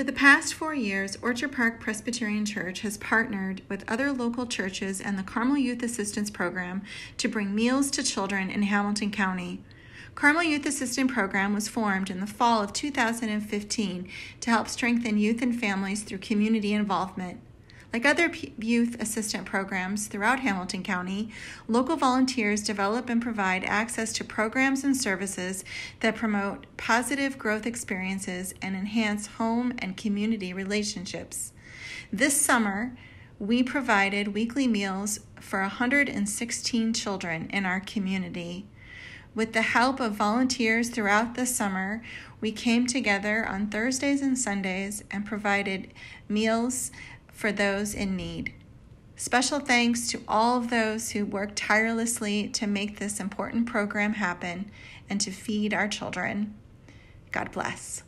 For the past four years, Orchard Park Presbyterian Church has partnered with other local churches and the Carmel Youth Assistance Program to bring meals to children in Hamilton County. Carmel Youth Assistance Program was formed in the fall of 2015 to help strengthen youth and families through community involvement. Like other youth assistant programs throughout Hamilton County, local volunteers develop and provide access to programs and services that promote positive growth experiences and enhance home and community relationships. This summer, we provided weekly meals for 116 children in our community. With the help of volunteers throughout the summer, we came together on Thursdays and Sundays and provided meals for those in need. Special thanks to all of those who work tirelessly to make this important program happen and to feed our children. God bless.